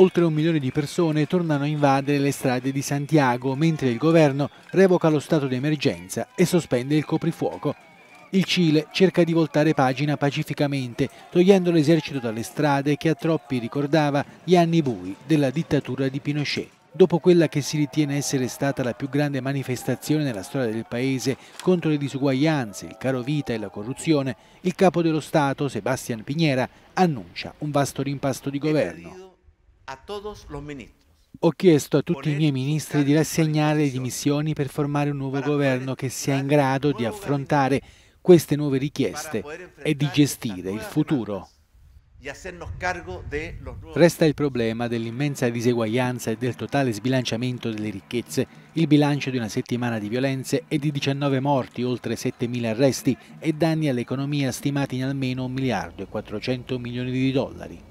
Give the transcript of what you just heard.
oltre un milione di persone tornano a invadere le strade di Santiago, mentre il governo revoca lo stato di emergenza e sospende il coprifuoco. Il Cile cerca di voltare pagina pacificamente, togliendo l'esercito dalle strade che a troppi ricordava gli anni bui della dittatura di Pinochet. Dopo quella che si ritiene essere stata la più grande manifestazione nella storia del paese contro le disuguaglianze, il caro vita e la corruzione, il capo dello Stato, Sebastian Piñera, annuncia un vasto rimpasto di governo. Ho chiesto a tutti i miei ministri di rassegnare le dimissioni per formare un nuovo governo che sia in grado di affrontare queste nuove richieste e di gestire il futuro. Resta il problema dell'immensa diseguaglianza e del totale sbilanciamento delle ricchezze, il bilancio di una settimana di violenze e di 19 morti, oltre 7.000 arresti e danni all'economia stimati in almeno 1 miliardo e 400 milioni di dollari.